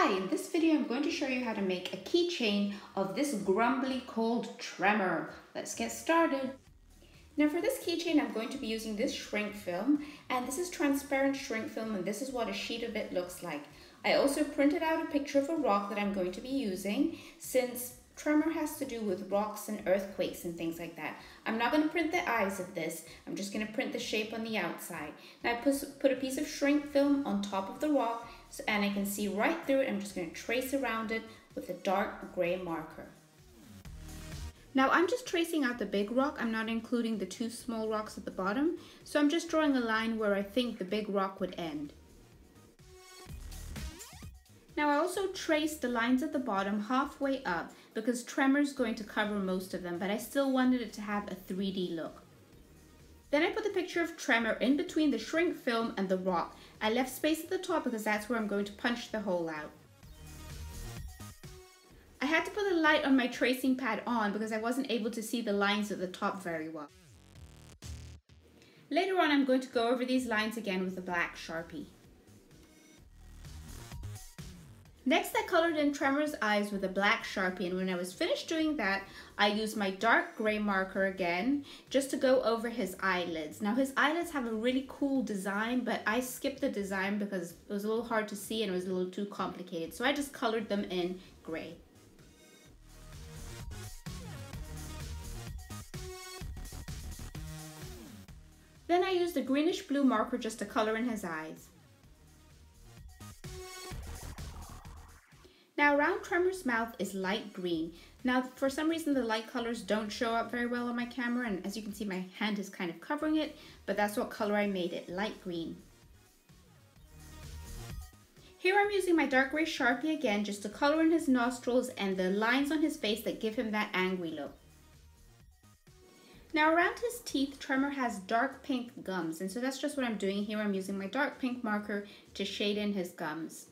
Hi, in this video I'm going to show you how to make a keychain of this grumbly cold tremor. Let's get started. Now for this keychain I'm going to be using this shrink film and this is transparent shrink film and this is what a sheet of it looks like. I also printed out a picture of a rock that I'm going to be using since tremor has to do with rocks and earthquakes and things like that. I'm not going to print the eyes of this, I'm just going to print the shape on the outside. Now I put, a piece of shrink film on top of the rock so, and I can see right through it. I'm just going to trace around it with a dark gray marker. Now I'm just tracing out the big rock. I'm not including the two small rocks at the bottom. So I'm just drawing a line where I think the big rock would end. Now I also traced the lines at the bottom halfway up because tremor is going to cover most of them, but I still wanted it to have a 3D look. Then I put the picture of Tremor in between the shrink film and the rock. I left space at the top because that's where I'm going to punch the hole out. I had to put the light on my tracing pad on because I wasn't able to see the lines at the top very well. Later on I'm going to go over these lines again with a black Sharpie. Next, I colored in Tremor's eyes with a black Sharpie and when I was finished doing that, I used my dark gray marker again just to go over his eyelids. Now his eyelids have a really cool design, but I skipped the design because it was a little hard to see and it was a little too complicated. So I just colored them in gray. Then I used a greenish blue marker just to color in his eyes. Now around Tremor's mouth is light green. Now for some reason the light colors don't show up very well on my camera and as you can see my hand is kind of covering it, but that's what color I made it, light green. Here I'm using my dark gray Sharpie again just to color in his nostrils and the lines on his face that give him that angry look. Now around his teeth, Tremor has dark pink gums and so that's just what I'm doing here. I'm using my dark pink marker to shade in his gums.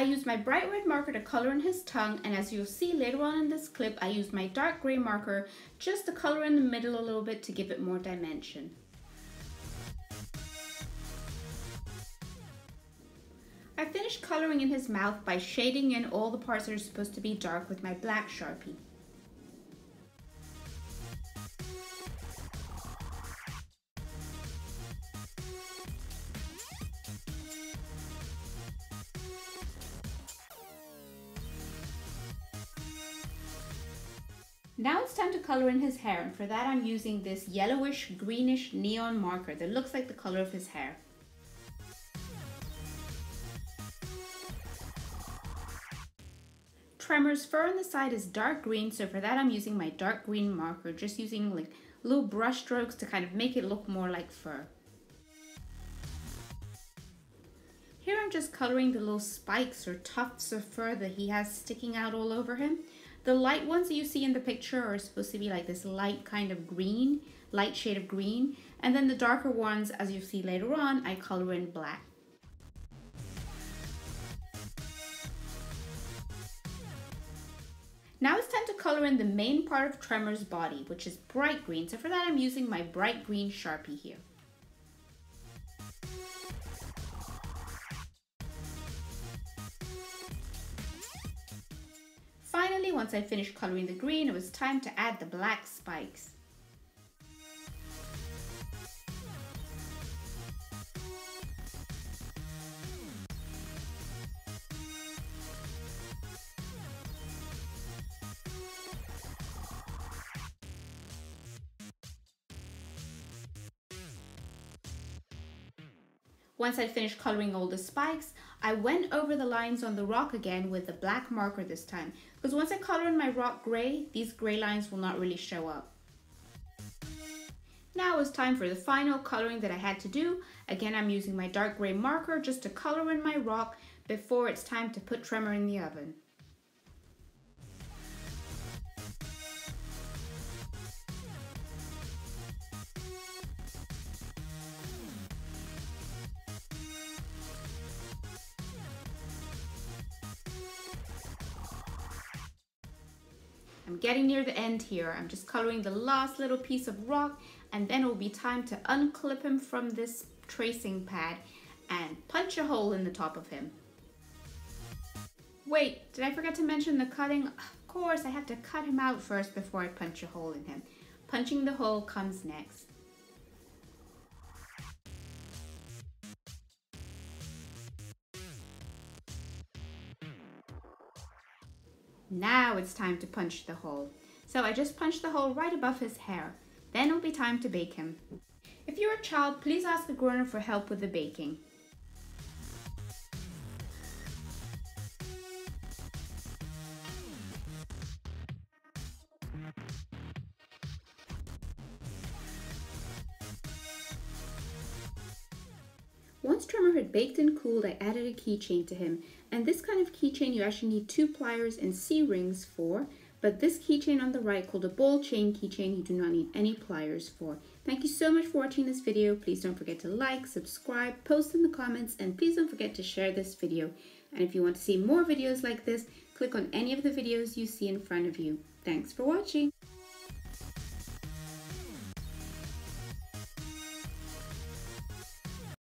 I used my bright red marker to color in his tongue and as you'll see later on in this clip, I used my dark gray marker just to color in the middle a little bit to give it more dimension. I finished coloring in his mouth by shading in all the parts that are supposed to be dark with my black Sharpie. Now it's time to color in his hair and for that I'm using this yellowish greenish neon marker that looks like the color of his hair. Tremor's fur on the side is dark green so for that I'm using my dark green marker just using like little brush strokes to kind of make it look more like fur. Here I'm just coloring the little spikes or tufts of fur that he has sticking out all over him. The light ones that you see in the picture are supposed to be like this light kind of green, light shade of green. And then the darker ones, as you see later on, I color in black. Now it's time to color in the main part of Tremor's body, which is bright green. So for that, I'm using my bright green Sharpie here. Finally, once I finished coloring the green, it was time to add the black spikes. Once I finished coloring all the spikes, I went over the lines on the rock again with the black marker this time. Because once I color in my rock gray, these gray lines will not really show up. Now it's time for the final coloring that I had to do. Again, I'm using my dark gray marker just to color in my rock before it's time to put Tremor in the oven. I'm getting near the end here. I'm just coloring the last little piece of rock and then it will be time to unclip him from this tracing pad and punch a hole in the top of him. Wait, did I forget to mention the cutting? Of course, I have to cut him out first before I punch a hole in him. Punching the hole comes next. Now it's time to punch the hole. So I just punched the hole right above his hair. Then it'll be time to bake him. If you're a child, please ask a grown-up for help with the baking. Once Tremor had baked and cooled, I added a keychain to him. And this kind of keychain you actually need two pliers and C-rings for, but this keychain on the right called a ball chain keychain you do not need any pliers for. Thank you so much for watching this video. Please don't forget to like, subscribe, post in the comments, and please don't forget to share this video. And if you want to see more videos like this, click on any of the videos you see in front of you. Thanks for watching.